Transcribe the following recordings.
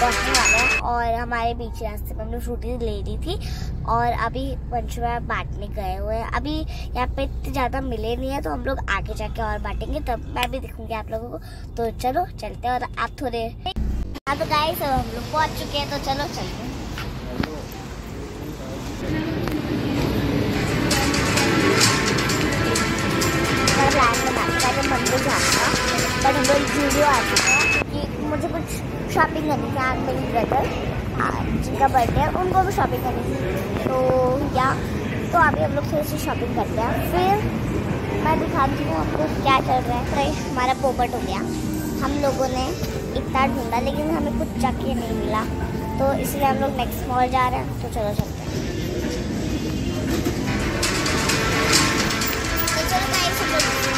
हमारे बीच रास्ते में हमने फ्रूटी ले ली थी और अभी पंचवा बांटने गए हुए हैं। अभी यहाँ पे इतने ज़्यादा मिले नहीं है तो हम लोग आगे जाके और बांटेंगे। तब मैं भी दिखूँगी आप लोगों को। तो चलो, चलते हैं और आप थोड़े हाँ तो गाइस अब हम लोग पहुँच चुके हैं तो चलो, चलते हैं। मंदिर जाना बट लोग वीडियो आ चुका है क्योंकि मुझे कुछ शॉपिंग करनी थी आज मेरी ब्रदर जिनका बर्थडे है, उनको भी शॉपिंग करनी थी तो या तो अभी हम लोग थोड़ी सी शॉपिंग करते हैं। फिर मैं दिखाती हूँ आपको क्या चल रहा है। तो हमारा पोपट हो गया। हम लोगों ने इतना ढूंढा, लेकिन हमें कुछ चक्के नहीं मिला। तो इसलिए हम लोग नेक्स्ट मॉल जा रहे हैं। तो चलो चलते हैं। तो चलो गाइस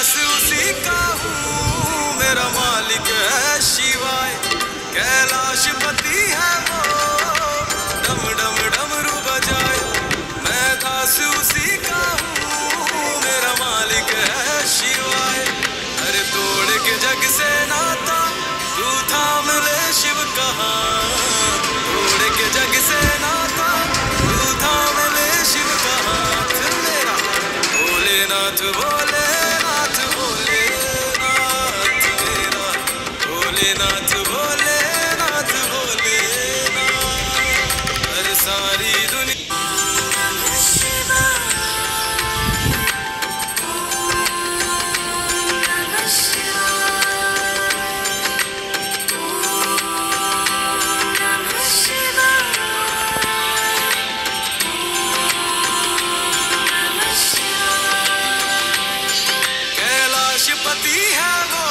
to कैलाशपति है वो।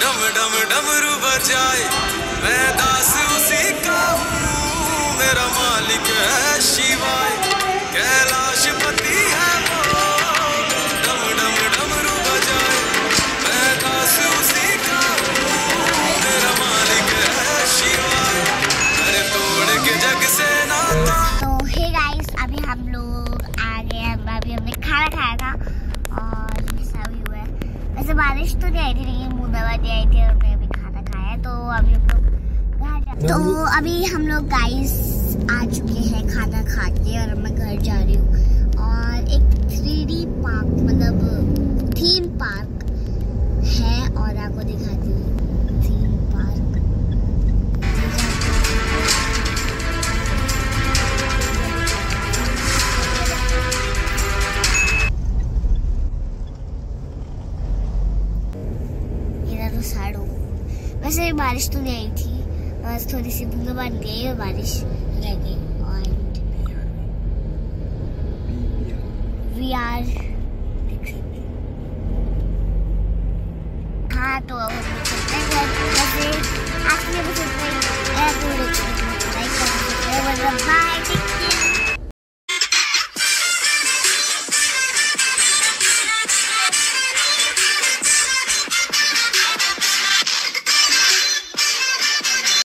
डम डम डमरू बजाए मैं दास उसी का हूँ। बारिश तो नहीं आई थी लेकिन बूंदाबांदी आई थी और हमने अभी खाना खाया है तो अभी हम लोग तो अभी हम लोग गाइस आ चुके हैं खाना खा के वैसे बारिश तो नहीं आई थी बस थोड़ी सी बूंदा बन गई और बारिश रह गई और वी आर हाँ तो अब हम चलते हैं घर आज के लिए बस इतना ही लगी तो लाइक कर मतलब हैं